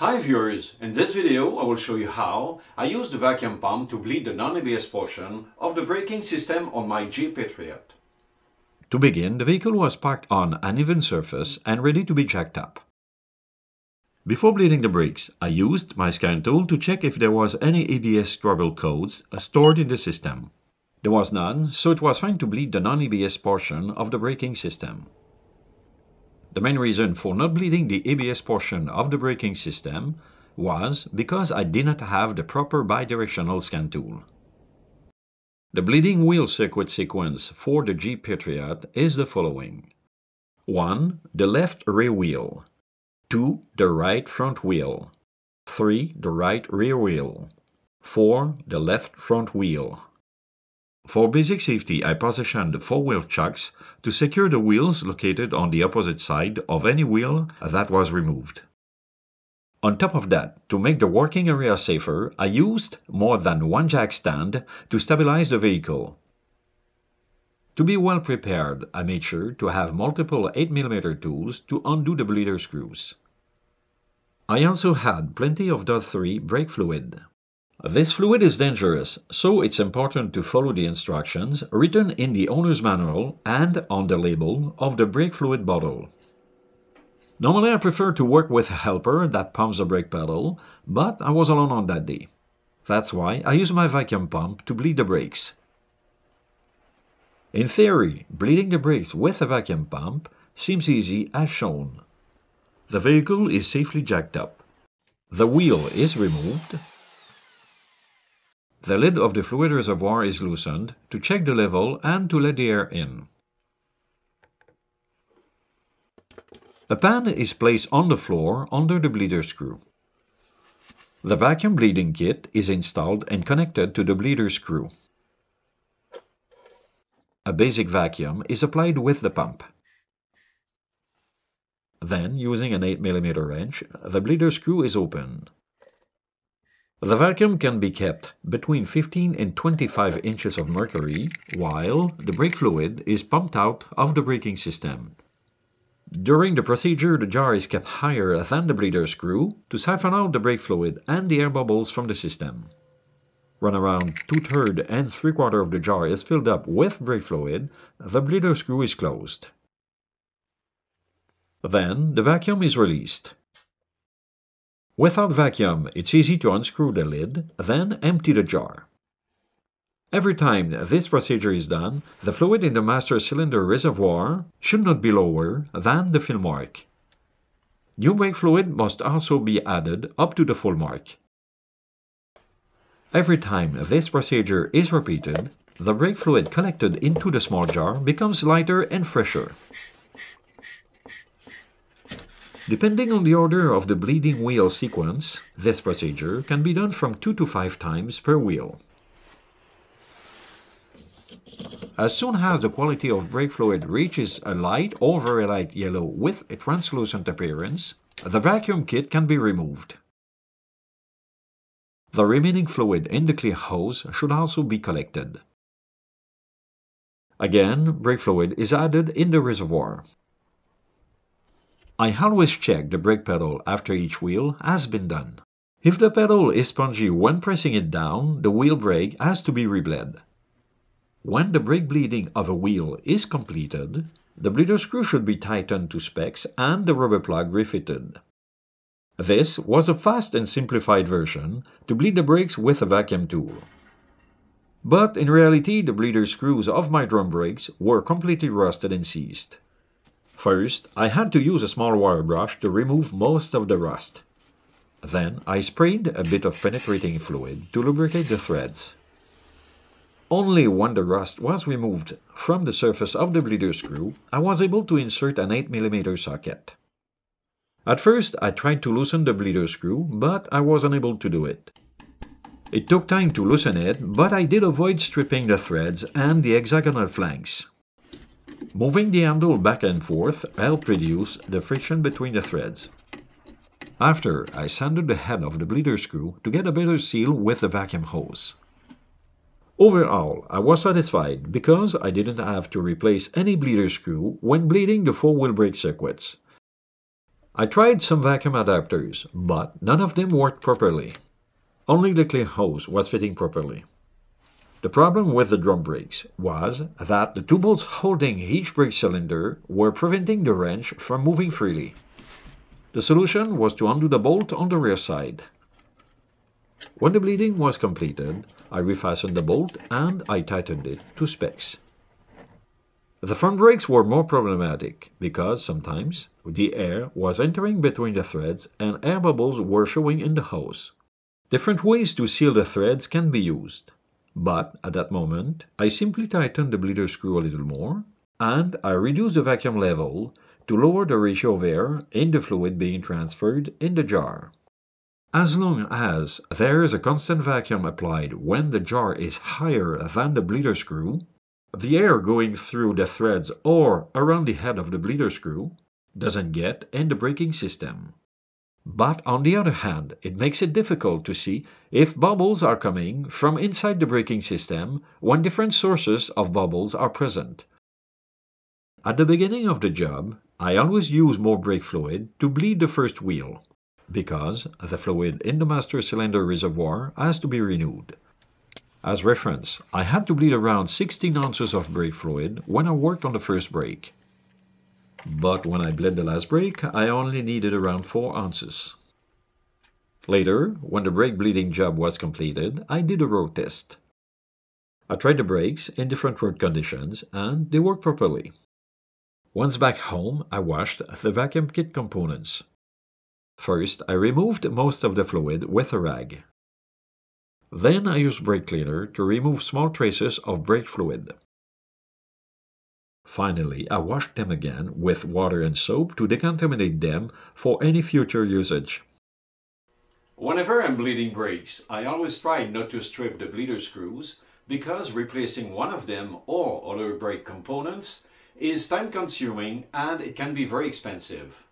Hi viewers, in this video I will show you how I use the vacuum pump to bleed the non-ABS portion of the braking system on my Jeep Patriot. To begin, the vehicle was parked on an even surface and ready to be jacked up. Before bleeding the brakes, I used my scan tool to check if there was any ABS trouble codes stored in the system. There was none, so it was fine to bleed the non-ABS portion of the braking system. The main reason for not bleeding the ABS portion of the braking system was because I did not have the proper bidirectional scan tool. The bleeding wheel circuit sequence for the Jeep Patriot is the following. 1. The left rear wheel. 2. The right front wheel. 3. The right rear wheel. 4. The left front wheel. For basic safety, I positioned the four-wheel chocks to secure the wheels located on the opposite side of any wheel that was removed. On top of that, to make the working area safer, I used more than one jack stand to stabilize the vehicle. To be well prepared, I made sure to have multiple 8mm tools to undo the bleeder screws. I also had plenty of DOT 3 brake fluid. This fluid is dangerous, so it's important to follow the instructions written in the owner's manual and on the label of the brake fluid bottle. Normally I prefer to work with a helper that pumps the brake pedal, but I was alone on that day. That's why I use my vacuum pump to bleed the brakes. In theory, bleeding the brakes with a vacuum pump seems easy as shown. The vehicle is safely jacked up. The wheel is removed the lid of the fluid reservoir is loosened to check the level and to let the air in. A pan is placed on the floor under the bleeder screw. The vacuum bleeding kit is installed and connected to the bleeder screw. A basic vacuum is applied with the pump. Then, using an 8mm wrench, the bleeder screw is opened. The vacuum can be kept between 15 and 25 inches of mercury while the brake fluid is pumped out of the braking system. During the procedure, the jar is kept higher than the bleeder screw to siphon out the brake fluid and the air bubbles from the system. When around two-thirds and three-quarters of the jar is filled up with brake fluid, the bleeder screw is closed. Then the vacuum is released. Without vacuum, it's easy to unscrew the lid, then empty the jar. Every time this procedure is done, the fluid in the master cylinder reservoir should not be lower than the fill mark. New brake fluid must also be added up to the full mark. Every time this procedure is repeated, the brake fluid collected into the small jar becomes lighter and fresher. Depending on the order of the bleeding wheel sequence, this procedure can be done from 2 to 5 times per wheel. As soon as the quality of brake fluid reaches a light or very light yellow with a translucent appearance, the vacuum kit can be removed. The remaining fluid in the clear hose should also be collected. Again, brake fluid is added in the reservoir. I always check the brake pedal after each wheel has been done. If the pedal is spongy when pressing it down, the wheel brake has to be rebled. When the brake bleeding of a wheel is completed, the bleeder screw should be tightened to specs and the rubber plug refitted. This was a fast and simplified version to bleed the brakes with a vacuum tool. But in reality, the bleeder screws of my drum brakes were completely rusted and seized. First, I had to use a small wire brush to remove most of the rust. Then I sprayed a bit of penetrating fluid to lubricate the threads. Only when the rust was removed from the surface of the bleeder screw, I was able to insert an 8mm socket. At first, I tried to loosen the bleeder screw, but I was unable to do it. It took time to loosen it, but I did avoid stripping the threads and the hexagonal flanks. Moving the handle back and forth helped reduce the friction between the threads. After, I sanded the head of the bleeder screw to get a better seal with the vacuum hose. Overall, I was satisfied because I didn't have to replace any bleeder screw when bleeding the four-wheel brake circuits. I tried some vacuum adapters, but none of them worked properly. Only the clear hose was fitting properly. The problem with the drum brakes was that the two bolts holding each brake cylinder were preventing the wrench from moving freely. The solution was to undo the bolt on the rear side. When the bleeding was completed, I refastened the bolt and I tightened it to specs. The front brakes were more problematic because sometimes the air was entering between the threads and air bubbles were showing in the hose. Different ways to seal the threads can be used, but at that moment I simply tighten the bleeder screw a little more and I reduce the vacuum level to lower the ratio of air in the fluid being transferred in the jar. As long as there is a constant vacuum applied when the jar is higher than the bleeder screw, the air going through the threads or around the head of the bleeder screw doesn't get in the braking system. But on the other hand, it makes it difficult to see if bubbles are coming from inside the braking system when different sources of bubbles are present. At the beginning of the job, I always use more brake fluid to bleed the first wheel, because the fluid in the master cylinder reservoir has to be renewed. As reference, I had to bleed around 16 ounces of brake fluid when I worked on the first brake. But when I bled the last brake, I only needed around 4 ounces. Later, when the brake bleeding job was completed, I did a road test. I tried the brakes in different road conditions and they worked properly. Once back home, I washed the vacuum kit components. First, I removed most of the fluid with a rag. Then I used brake cleaner to remove small traces of brake fluid. Finally, I washed them again with water and soap to decontaminate them for any future usage. Whenever I'm bleeding brakes, I always try not to strip the bleeder screws because replacing one of them or other brake components is time consuming and it can be very expensive.